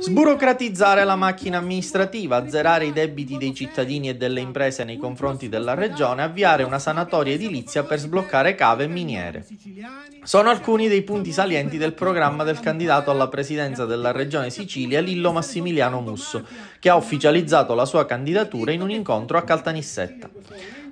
Sburocratizzare la macchina amministrativa, azzerare i debiti dei cittadini e delle imprese nei confronti della regione, avviare una sanatoria edilizia per sbloccare cave e miniere. Sono alcuni dei punti salienti del programma del candidato alla presidenza della regione Sicilia, Lillo Massimiliano Musso, che ha ufficializzato la sua candidatura in un incontro a Caltanissetta.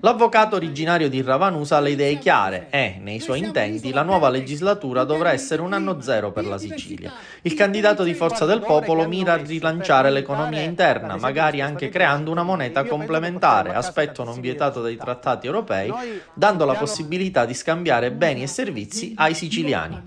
L'avvocato originario di Ravanusa ha le idee chiare e, nei suoi intenti, la nuova legislatura dovrà essere un anno zero per la Sicilia. Il candidato di Forza del Popolo mira a rilanciare l'economia interna, magari anche creando una moneta complementare, aspetto non vietato dai trattati europei, dando la possibilità di scambiare beni e servizi ai siciliani.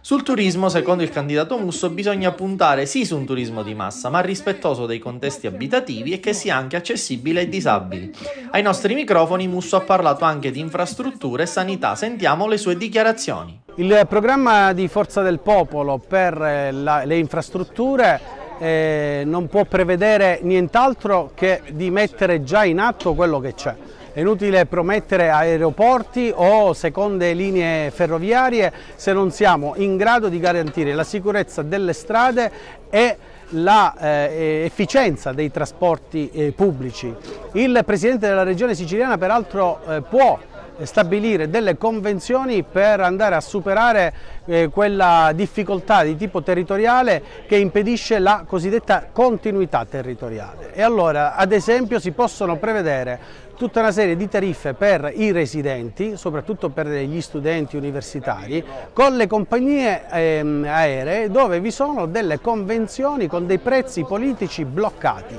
Sul turismo, secondo il candidato Musso, bisogna puntare sì su un turismo di massa, ma rispettoso dei contesti abitativi e che sia anche accessibile ai disabili. Ai nostri microfoni Musso ha parlato anche di infrastrutture e sanità. Sentiamo le sue dichiarazioni. Il programma di Forza del Popolo per eh, la, le infrastrutture eh, non può prevedere nient'altro che di mettere già in atto quello che c'è. È inutile promettere aeroporti o seconde linee ferroviarie se non siamo in grado di garantire la sicurezza delle strade e l'efficienza eh, dei trasporti eh, pubblici. Il Presidente della Regione siciliana peraltro eh, può stabilire delle convenzioni per andare a superare eh, quella difficoltà di tipo territoriale che impedisce la cosiddetta continuità territoriale. E allora, ad esempio, si possono prevedere tutta una serie di tariffe per i residenti, soprattutto per gli studenti universitari, con le compagnie ehm, aeree dove vi sono delle convenzioni con dei prezzi politici bloccati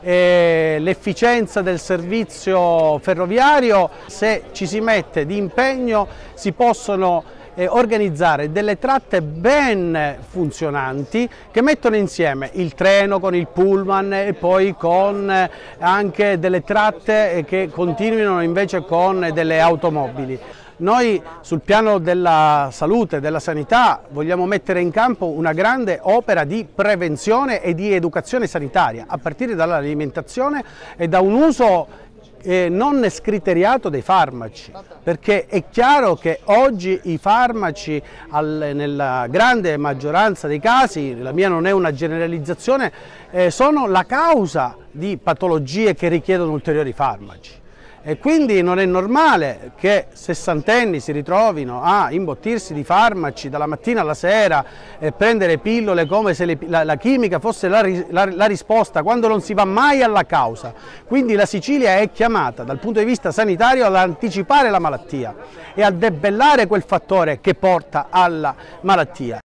l'efficienza del servizio ferroviario, se ci si mette di impegno si possono eh, organizzare delle tratte ben funzionanti che mettono insieme il treno con il pullman e poi con eh, anche delle tratte che continuino invece con delle automobili. Noi sul piano della salute, della sanità, vogliamo mettere in campo una grande opera di prevenzione e di educazione sanitaria, a partire dall'alimentazione e da un uso eh, non scriteriato dei farmaci, perché è chiaro che oggi i farmaci al, nella grande maggioranza dei casi, la mia non è una generalizzazione, eh, sono la causa di patologie che richiedono ulteriori farmaci e quindi non è normale che sessantenni si ritrovino a imbottirsi di farmaci dalla mattina alla sera e prendere pillole come se le, la, la, chimica fosse la, la, la, risposta quando non si va mai alla causa. Quindi la Sicilia è chiamata dal punto di vista sanitario ad anticipare la malattia e a debellare quel fattore che porta alla malattia.